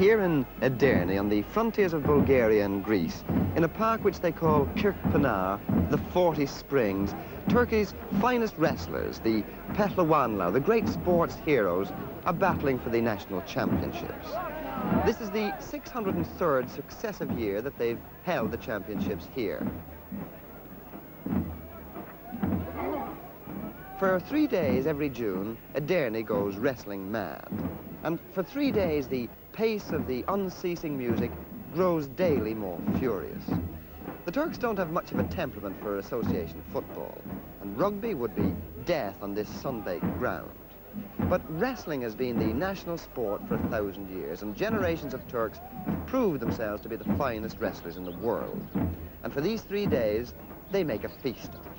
here in Edirne, on the frontiers of Bulgaria and Greece, in a park which they call Kirkpınar, the 40 Springs, Turkey's finest wrestlers, the Pehlevanlar, the great sports heroes, are battling for the national championships. This is the 603rd successive year that they've held the championships here. For three days every June, Edirne goes wrestling mad. And for three days, the pace of the unceasing music grows daily more furious. The Turks don't have much of a temperament for association football, and rugby would be death on this sun-baked ground. But wrestling has been the national sport for a thousand years, and generations of Turks have proved themselves to be the finest wrestlers in the world. And for these three days, they make a feast of it.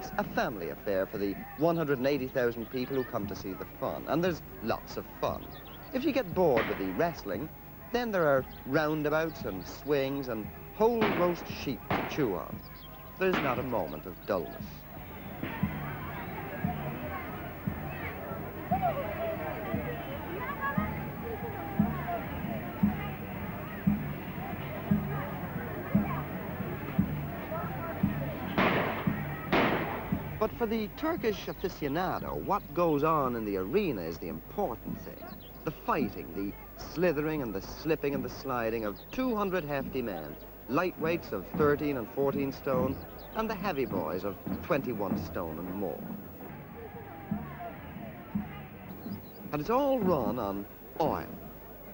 It's a family affair for the 180,000 people who come to see the fun, and there's lots of fun. If you get bored with the wrestling, then there are roundabouts and swings and whole roast sheep to chew on. There's not a moment of dullness. But for the Turkish aficionado, what goes on in the arena is the important thing. The fighting, the slithering and the slipping and the sliding of 200 hefty men, lightweights of 13 and 14 stone, and the heavy boys of 21 stone and more. And it's all run on oil,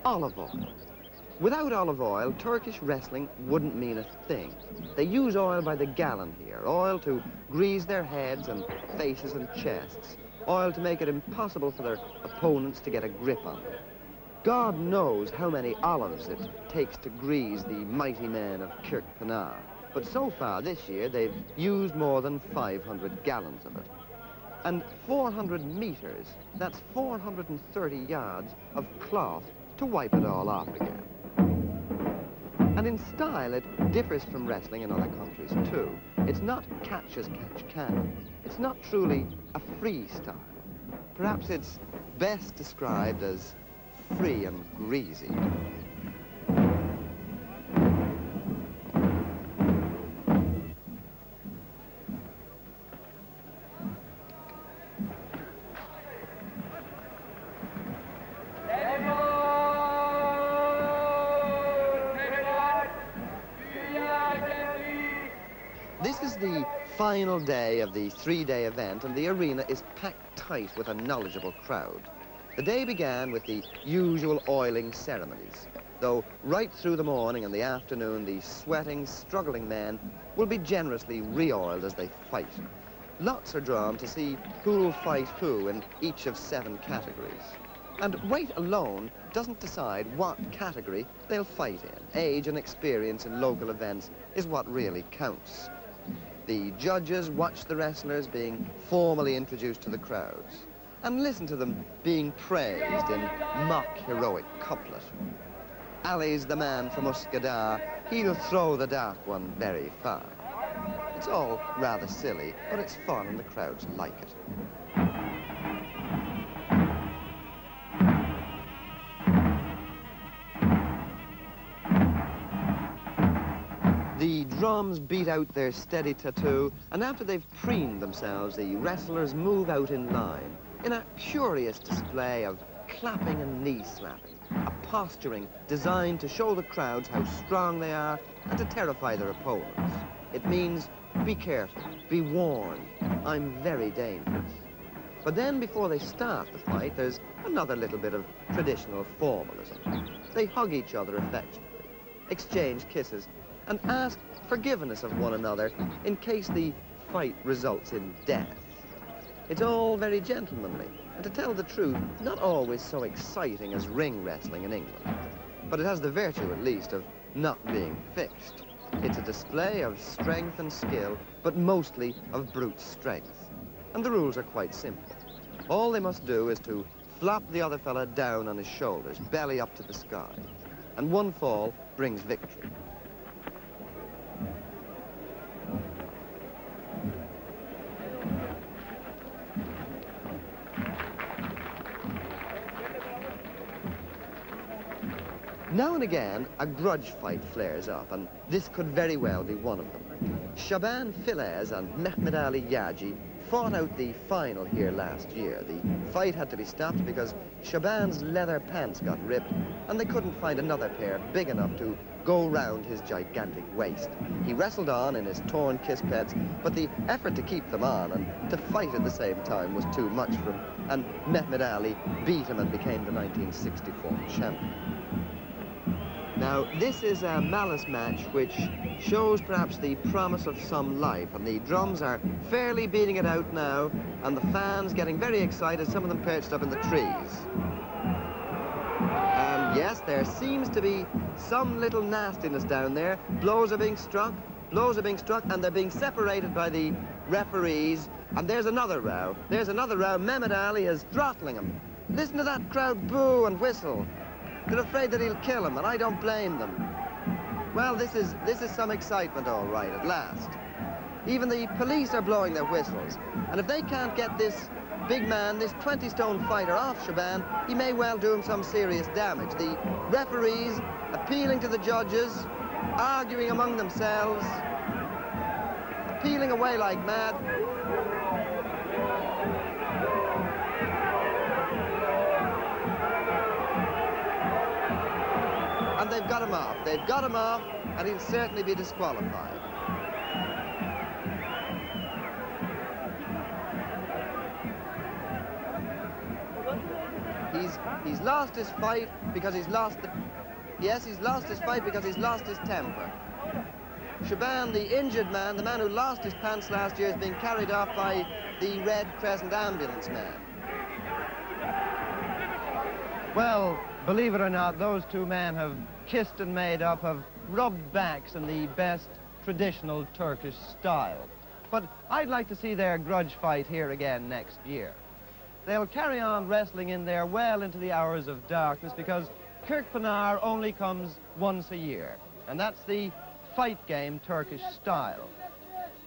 olive oil. Without olive oil, Turkish wrestling wouldn't mean a thing. They use oil by the gallon here, oil to grease their heads and faces and chests, oil to make it impossible for their opponents to get a grip on them. God knows how many olives it takes to grease the mighty men of Kirkpınar. But so far this year, they've used more than 500 gallons of it. And 400 meters, that's 430 yards of cloth to wipe it all off again. And in style, it differs from wrestling in other countries, too. It's not catch as catch can. It's not truly a free style. Perhaps it's best described as free and greasy. Final day of the three-day event, and the arena is packed tight with a knowledgeable crowd. The day began with the usual oiling ceremonies, though right through the morning and the afternoon, the sweating, struggling men will be generously re-oiled as they fight. Lots are drawn to see who'll fight who in each of seven categories. And weight alone doesn't decide what category they'll fight in. Age and experience in local events is what really counts. The judges watch the wrestlers being formally introduced to the crowds and listen to them being praised in mock heroic couplet. Ali's the man from Üsküdar, he'll throw the dark one very far. It's all rather silly, but it's fun and the crowds like it. Drums beat out their steady tattoo, and after they've preened themselves, the wrestlers move out in line in a curious display of clapping and knee slapping, a posturing designed to show the crowds how strong they are and to terrify their opponents. It means, be careful, be warned, I'm very dangerous. But then before they start the fight, there's another little bit of traditional formalism. They hug each other affectionately, exchange kisses, and ask forgiveness of one another in case the fight results in death. It's all very gentlemanly, and to tell the truth, not always so exciting as ring wrestling in England. But it has the virtue, at least, of not being fixed. It's a display of strength and skill, but mostly of brute strength. And the rules are quite simple. All they must do is to flop the other fella down on his shoulders, belly up to the sky. And one fall brings victory. Now and again, a grudge fight flares up, and this could very well be one of them. Shaban Filez and Mehmet Ali Yağcı fought out the final here last year. The fight had to be stopped because Shaban's leather pants got ripped, and they couldn't find another pair big enough to go round his gigantic waist. He wrestled on in his torn kiss kispets, but the effort to keep them on and to fight at the same time was too much for him, and Mehmet Ali beat him and became the 1964 champion. Now, this is a malice match which shows perhaps the promise of some life, and the drums are fairly beating it out now, and the fans getting very excited, some of them perched up in the trees. And yes, there seems to be some little nastiness down there. Blows are being struck, blows are being struck, and they're being separated by the referees. And there's another row. There's another row. Mehmet Ali is throttling him. Listen to that crowd boo and whistle. They're afraid that he'll kill them, and I don't blame them. Well, this is, this is some excitement, all right, at last. Even the police are blowing their whistles. And if they can't get this big man, this 20-stone fighter off Shaban, he may well do him some serious damage. The referees appealing to the judges, arguing among themselves, appealing away like mad. And they've got him off. They've got him off, and he'll certainly be disqualified. He's, he's lost his fight because he's lost the... Yes, he's lost his fight because he's lost his temper. Shaban, the injured man, the man who lost his pants last year, is being carried off by the Red Crescent ambulance man. Well, believe it or not, those two men have kissed and made up, have rubbed backs in the best traditional Turkish style. But I'd like to see their grudge fight here again next year. They'll carry on wrestling in there well into the hours of darkness because Kirkpınar only comes once a year, and that's the fight game Turkish style.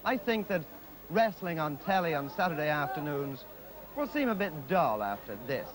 I think that wrestling on telly on Saturday afternoons will seem a bit dull after this.